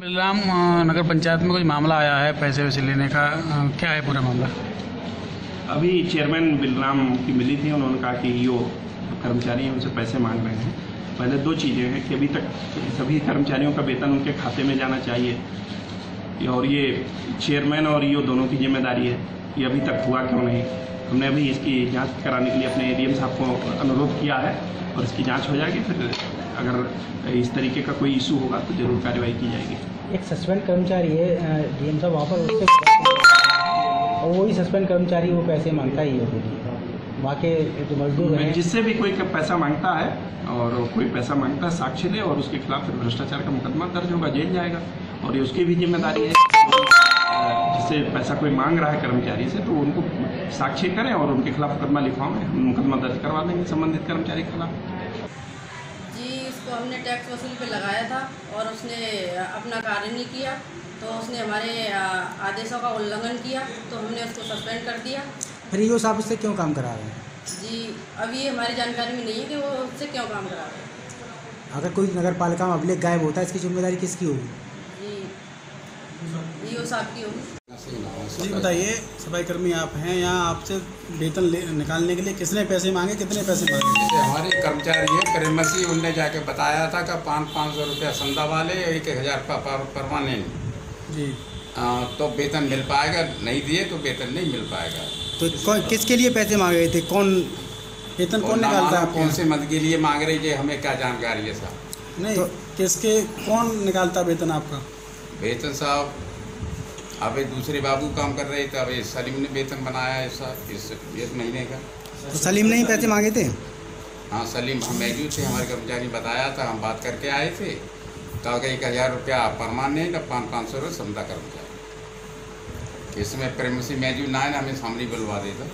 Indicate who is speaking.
Speaker 1: अ, नगर पंचायत में कोई मामला आया है पैसे वैसे लेने का? क्या है पूरा मामला?
Speaker 2: अभी चेयरमैन बिलराम की मिली थी उन्होंने कहा कि यो कर्मचारी हैं उनसे पैसे मांग रहे हैं। पहले दो चीज़ें हैं कि अभी तक सभी कर्मचारियों का वेतन उनके खाते में जाना चाहिए। और ये चेयरमैन और यो दोनों की ज़िम्मेदारी है। ये अभी तक हुआ क्यों नहीं हमने अभी इसकी जाँच कराने के लिए अपने एडीएम साहब को अनुरोध किया है और इसकी जाँच हो जाएगी फिर अगर इस तरीके का कोई इशू होगा तो ज़रूर कार्रवाई की जाएगी।
Speaker 3: एक सस्पेंड कर्मचारी है डीएम साहब वहाँ पर उससे और वही सस्पेंड कर्मचारी वो पैसे माँगता ही है वहाँ के जो मजदूर हैं।
Speaker 2: जिससे भी कोई पैसा माँगता है और कोई पैसा माँगता है साक्ष्य दे और उसके खिलाफ फिर भ्रष्टाचार का मुकदमा दर्ज होगा जेल जाएगा। और ये उसकी भी ज़िम्मेदारी है। जिससे पैसा कोई मांग रहा है कर्मचारी से तो उनको साक्ष्य करें और उनके खिलाफ मुकदमा लिखवाएँ। हम मुकदमा दर्ज करवा देंगे संबंधित कर्मचारी के खिलाफ।
Speaker 4: जी इसको हमने टैक्स वसूल पे लगाया था और उसने अपना कार्य नहीं किया। तो उसने हमारे आदेशों का उल्लंघन किया तो हमने उसको सस्पेंड कर दिया।
Speaker 3: फिर यो साहब उससे क्यों काम करा रहे हैं?
Speaker 4: जी अभी हमारी जानकारी में नहीं है कि वो उससे क्यों काम करा रहे हैं।
Speaker 3: अगर कोई नगर पालिका में अभिलेख गायब होता है इसकी ज़िम्मेदारी किसकी होगी?
Speaker 4: जी साहब की होगी।
Speaker 5: जी बताइए सफ़ाई कर्मी आप हैं यहाँ आपसे वेतन निकालने के लिए किसने पैसे मांगे कितने पैसे मांगे?
Speaker 6: जैसे हमारे कर्मचारी है प्रेमसी उनने जाके बताया था कि पाँच पाँच सौ रुपया संदा वाले एक हज़ार परमानेंट
Speaker 5: जी।
Speaker 6: आ, तो वेतन मिल पाएगा? नहीं दिए तो वेतन नहीं मिल पाएगा।
Speaker 3: तो कौन किसके लिए पैसे मांगे थे? कौन
Speaker 5: वेतन कौन निकालता है
Speaker 6: कौन से मद के लिए मांग रही है हमें क्या जानकारी है साहब?
Speaker 5: नहीं
Speaker 3: तो-
Speaker 5: किसके कौन निकालता वेतन आपका?
Speaker 6: वेतन साहब अब ये दूसरे बाबू काम कर रहे थे अब ये सलीम ने वेतन बनाया ऐसा इस इस महीने का?
Speaker 3: तो सलीम ने ही पैसे मांगे थे?
Speaker 6: हाँ सलीम हम मौजूद थे हमारे कर्मचारी ने बताया था हम बात करके आए थे। कहा कि एक हज़ार रुपया परमानेंट और पाँच पाँच सौ रुपये समझा कर्मचारी। इसमें प्रेमसी मौजूद ना है ना हमें सामने बुलवा देता।